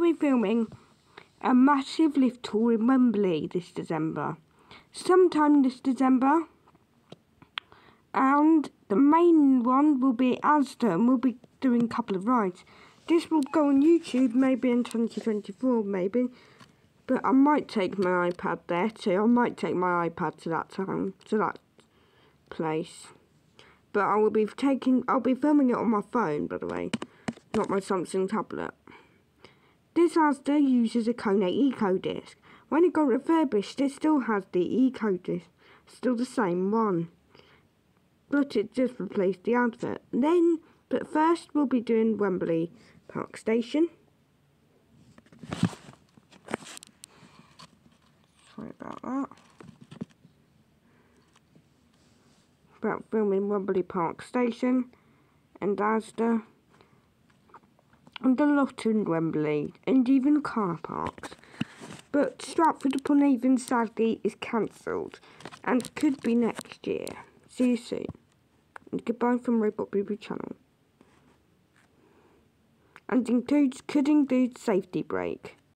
be filming a massive lift tour in Wembley this December. Sometime this December. And the main one will be Asda and we'll be doing a couple of rides. This will go on YouTube maybe in 2024 maybe. But I might take my iPad there too. I might take my iPad to that time, to that place. But I will be taking, I'll be filming it on my phone, by the way, not my Samsung tablet. This Asda uses a Kone Ecodisc. When it got refurbished, it still has the Ecodisc, still the same one. But it just replaced the advert. Then, but first we'll be doing Wembley Park Station. Sorry about that. About filming Wembley Park Station and Asda and a lot in Wembley and even car parks. But Stratford upon Avon sadly is cancelled and could be next year. See you soon. And goodbye from Robot Boo channel. And includes could include safety brake.